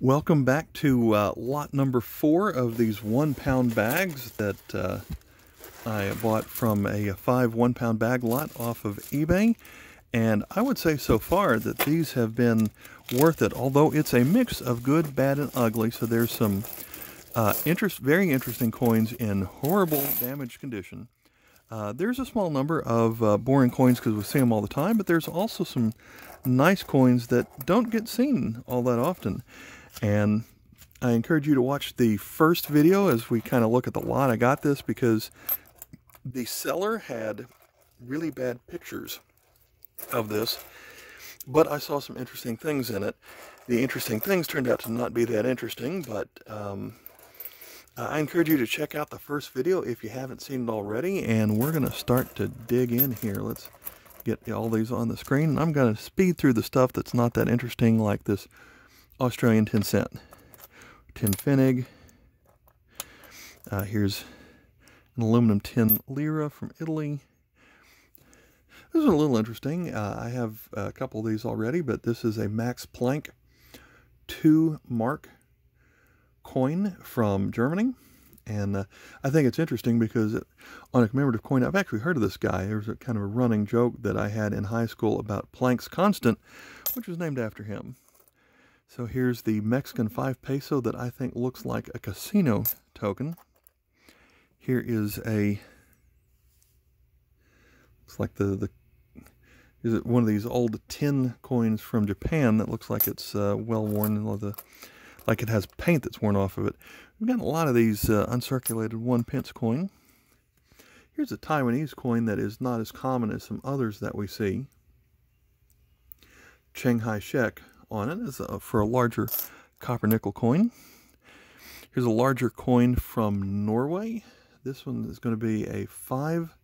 Welcome back to uh, lot number four of these one pound bags that uh, I bought from a five one pound bag lot off of eBay. And I would say so far that these have been worth it, although it's a mix of good, bad, and ugly. So there's some uh, interest, very interesting coins in horrible damaged condition. Uh, there's a small number of uh, boring coins because we see them all the time, but there's also some nice coins that don't get seen all that often. And I encourage you to watch the first video as we kind of look at the lot. I got this because the seller had really bad pictures of this, but I saw some interesting things in it. The interesting things turned out to not be that interesting, but um, I encourage you to check out the first video if you haven't seen it already, and we're going to start to dig in here. Let's get all these on the screen. And I'm going to speed through the stuff that's not that interesting, like this Australian 10 cent. Tin Pfennig. Uh, here's an aluminum 10 lira from Italy. This is a little interesting. Uh, I have a couple of these already, but this is a Max Planck 2 mark coin from Germany. And uh, I think it's interesting because it, on a commemorative coin, I've actually heard of this guy. There's a kind of a running joke that I had in high school about Planck's constant, which was named after him. So here's the Mexican 5 peso that I think looks like a casino token. Here is a, looks like the, the is it one of these old tin coins from Japan that looks like it's uh, well worn, like it has paint that's worn off of it. We've got a lot of these uh, uncirculated one pence coin. Here's a Taiwanese coin that is not as common as some others that we see. Chiang Kai-shek on it is a, for a larger copper nickel coin. Here's a larger coin from Norway. This one is going to be a 5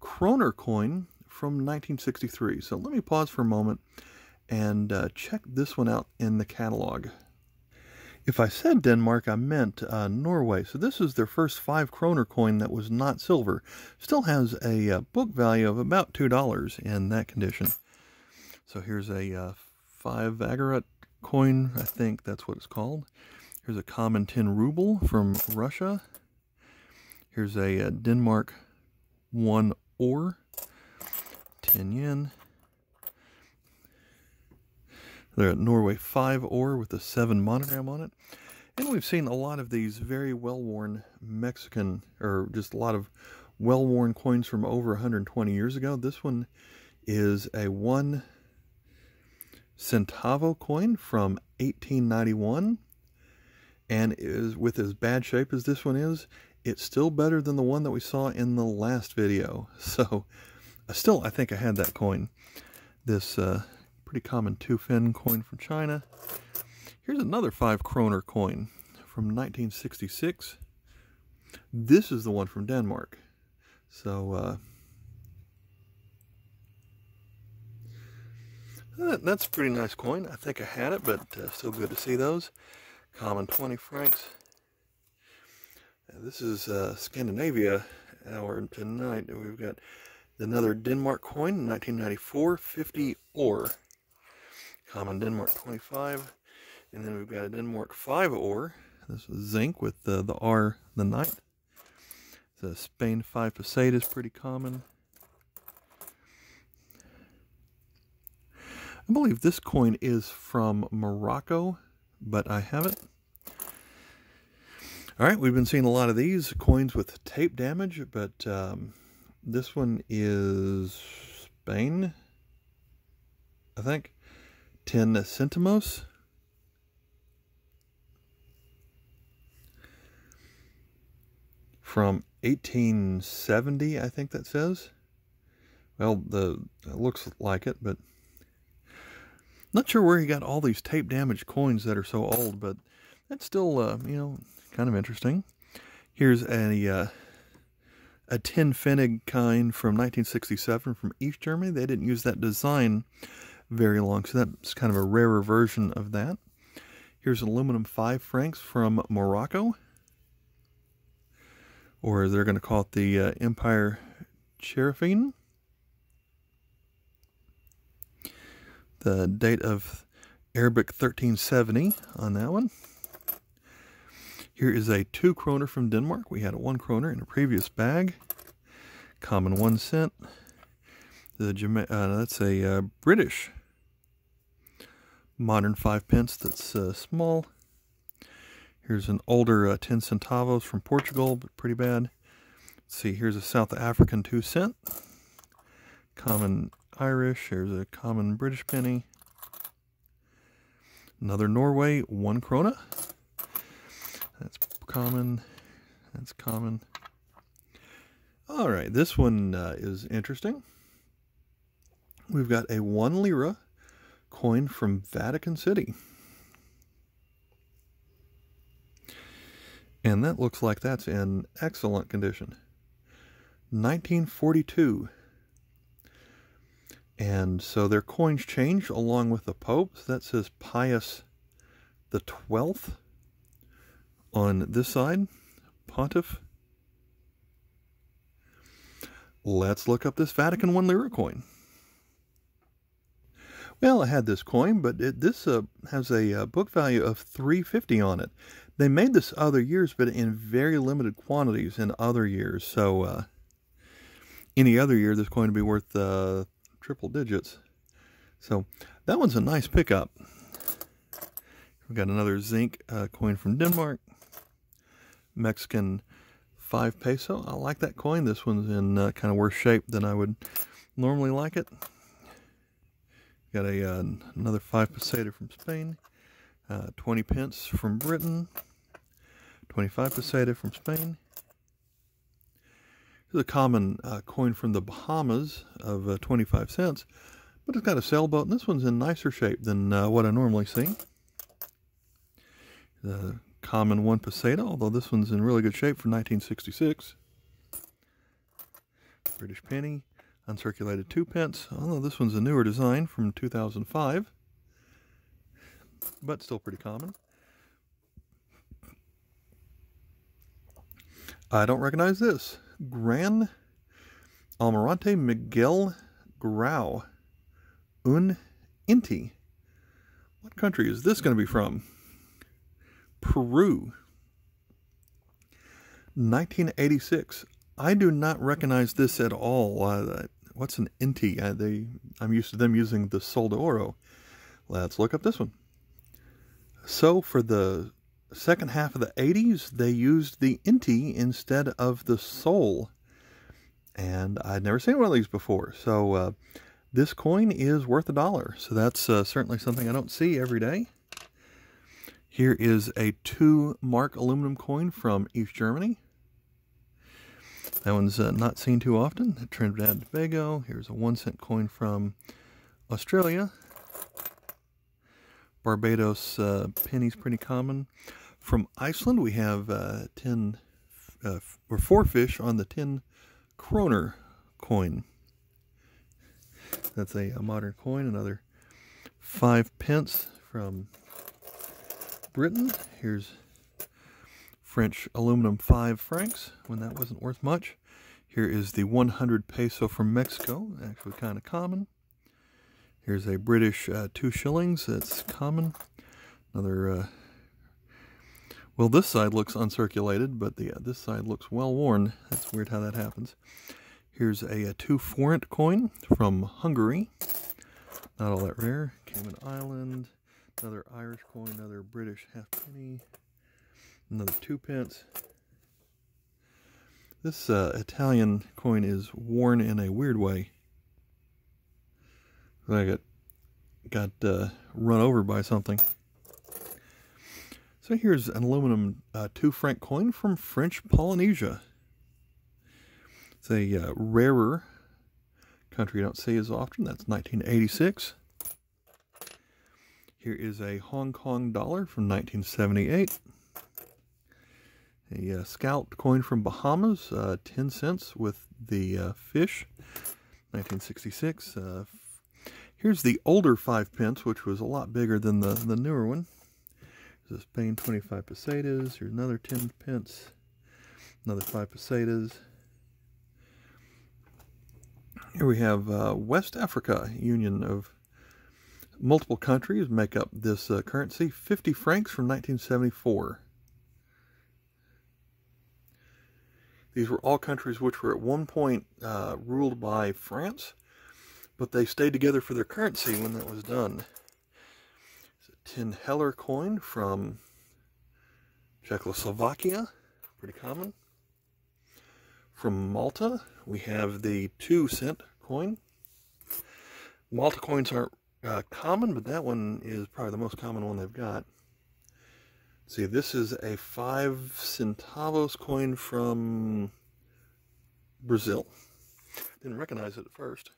kroner coin from 1963. So let me pause for a moment and uh, check this one out in the catalog. If I said Denmark, I meant uh, Norway. So this is their first 5 kroner coin that was not silver. Still has a uh, book value of about $2 in that condition. So here's a uh, five Agorot coin, I think that's what it's called. Here's a common tin ruble from Russia. Here's a, a uh, Denmark 1 or 10 yen. They're at Norway 5 or with a 7 monogram on it. And we've seen a lot of these very well-worn Mexican, or just a lot of well-worn coins from over 120 years ago. This one is a 1 centavo coin from 1891 and is with as bad shape as this one is it's still better than the one that we saw in the last video. So still I think I had that coin. This uh, pretty common two fen coin from China. Here's another five kroner coin from 1966 this is the one from Denmark. So uh, that's a pretty nice coin. I think I had it, but uh, still good to see those. Common 20 francs. this is uh, Scandinavia hour tonight. We've got another Denmark coin, 1994, 50 ore. Common Denmark 25. And then we've got a Denmark 5 ore. This is zinc with the, the R, the knight. The Spain 5 peseta is pretty common. I believe this coin is from Morocco, but I have it. All right, we've been seeing a lot of these coins with tape damage, but um, this one is Spain, I think. 10 centimos. From 1870, I think that says. Well, the looks like it, but not sure where he got all these tape damaged coins that are so old, but that's still, uh, you know, kind of interesting. Here's a uh, a tin Pfennig kind from 1967 from East Germany. They didn't use that design very long, so that's kind of a rarer version of that. Here's an aluminum 5 francs from Morocco. Or they're going to call it the uh, Empire Chérifien. The date of Arabic 1370 on that one. Here is a two kroner from Denmark. We had a one kroner in a previous bag. Common one cent. The uh, that's a uh, British modern five pence that's uh, small. Here's an older uh, 10 centavos from Portugal, but pretty bad. Let's see, here's a South African two cent. Common Irish, here's a common British penny. Another Norway, one krona. That's common. That's common. All right, this one uh, is interesting. We've got a one lira coin from Vatican City. And that looks like that's in excellent condition. 1942. And so their coins change along with the Pope. So that says Pius the 12th on this side, Pontiff. Let's look up this Vatican 1 lira coin. Well, I had this coin, but it, this uh, has a uh, book value of 350 on it. They made this other years, but in very limited quantities in other years. So uh, any other year, this coin would be worth uh, triple digits. So that one's a nice pickup. We've got another zinc uh, coin from Denmark. Mexican 5 peso. I like that coin. This one's in uh, kind of worse shape than I would normally like it. Got a uh, another 5 peseta from Spain. Uh, 20 pence from Britain. 25 peseta from Spain. This is a common uh, coin from the Bahamas of uh, 25 cents, but it's got a sailboat, and this one's in nicer shape than uh, what I normally see. The common 1 peseta, although this one's in really good shape for 1966. British penny, uncirculated 2 pence, although this one's a newer design from 2005, but still pretty common. I don't recognize this. Gran Almirante Miguel Grau. Un Inti. What country is this going to be from? Peru. 1986. I do not recognize this at all. Uh, what's an Inti? Uh, they, I'm used to them using the Sol de Oro. Let's look up this one. So for the second half of the 80s, they used the Inti instead of the Sol. And I'd never seen one of these before. So uh, this coin is worth a dollar. So that's uh, certainly something I don't see every day. Here is a two mark aluminum coin from East Germany. That one's uh, not seen too often. Trinidad and Tobago. Here's a one cent coin from Australia. Barbados uh, pennies pretty common. From Iceland, we have uh, 10 uh, or four fish on the 10 kroner coin. That's a, a modern coin. Another five pence from Britain. Here's French aluminum five francs when that wasn't worth much. Here is the 100 peso from Mexico, actually kind of common. Here's a British uh, two shillings. That's common. Another. Uh, well, this side looks uncirculated, but the uh, this side looks well worn. That's weird how that happens. Here's a, a two forint coin from Hungary. Not all that rare. Cayman Island. Another Irish coin. Another British half penny. Another two pence. This uh, Italian coin is worn in a weird way. I got got uh, run over by something. So here's an aluminum uh, two franc coin from French Polynesia. It's a uh, rarer country you don't see as often. That's 1986. Here is a Hong Kong dollar from 1978. A uh, coin from Bahamas, uh, 10 cents with the uh, fish, 1966. Here's the older 5 pence, which was a lot bigger than the, the newer one. This is Spain 25 pesetas. Here's another 10 pence. Another 5 pesetas. Here we have uh, West Africa Union of multiple countries make up this uh, currency. 50 francs from 1974. These were all countries which were at one point uh, ruled by France, but they stayed together for their currency when that was done. It's a 10 Heller coin from Czechoslovakia, pretty common. From Malta, we have the 2 cent coin. Malta coins aren't uh, common, but that one is probably the most common one they've got. See, this is a five centavos coin from Brazil. Didn't recognize it at first.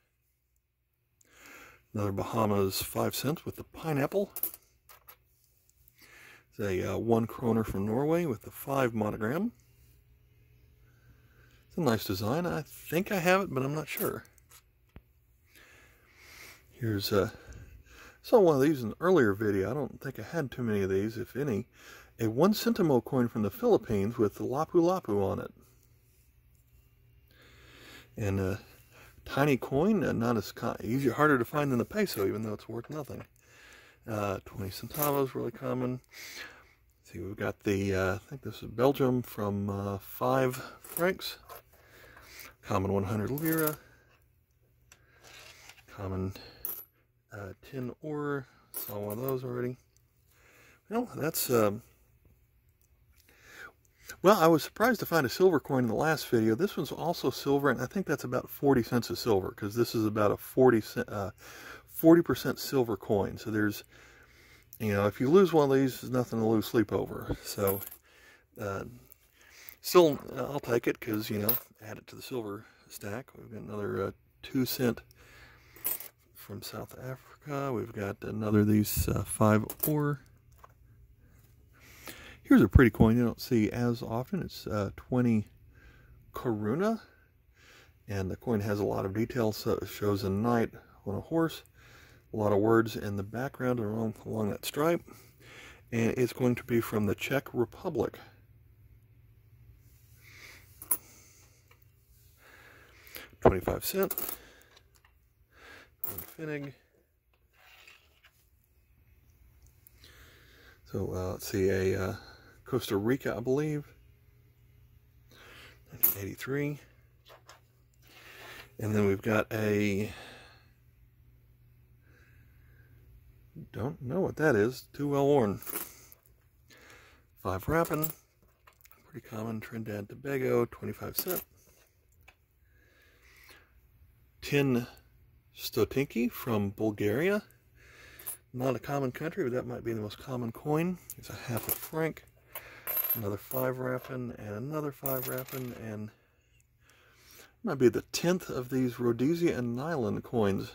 Another Bahamas five cents with the pineapple. It's a uh, one kroner from Norway with the five monogram. It's a nice design. I think I have it, but I'm not sure. Here's a uh, saw one of these in an earlier video. I don't think I had too many of these, if any a one centimo coin from the Philippines with the Lapu Lapu on it. And a tiny coin, uh, not as easier, harder to find than the peso, even though it's worth nothing. Uh, 20 centavos, really common. Let's see, we've got the, uh, I think this is Belgium from uh, 5 francs. Common 100 lira. Common uh, tin ore. Saw one of those already. Well, that's um, well, I was surprised to find a silver coin in the last video. This one's also silver, and I think that's about 40 cents of silver, because this is about a 40 uh, 40% silver coin. So there's, you know, if you lose one of these, there's nothing to lose sleep over. So, uh, still, I'll take it, because, you know, add it to the silver stack. We've got another uh, 2 cent from South Africa. We've got another of these uh, 5 ore Here's a pretty coin you don't see as often. It's uh, 20 Koruna. And the coin has a lot of details. So it shows a knight on a horse. A lot of words in the background along, along that stripe. And it's going to be from the Czech Republic. Twenty-five cent. One Pfennig. So uh, let's see a uh, Costa Rica, I believe. 1983. And then we've got a, don't know what that is, too well worn. Five Rappen, pretty common, Trinidad Tobago, 25 cent. 10 Stotinki from Bulgaria. Not a common country, but that might be the most common coin. It's a half a franc another five Rappen and another five Rappen and might be the 10th of these Rhodesia and Nyasaland coins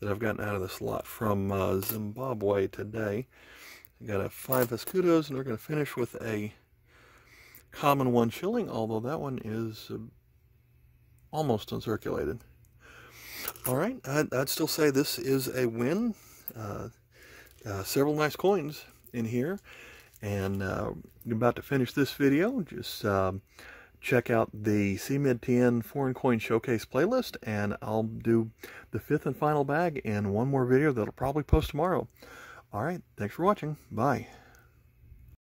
that I've gotten out of this lot from uh, Zimbabwe today. I got a five escudos and we're going to finish with a common one shilling, although that one is uh, almost uncirculated. All right, I'd, I'd, still say this is a win. Uh, uh, several nice coins in here. And uh, I'm about to finish this video. Just um, check out the SeeMidTN Foreign Coin Showcase playlist, and I'll do the fifth and final bag in one more video that'll probably post tomorrow. All right, thanks for watching. Bye.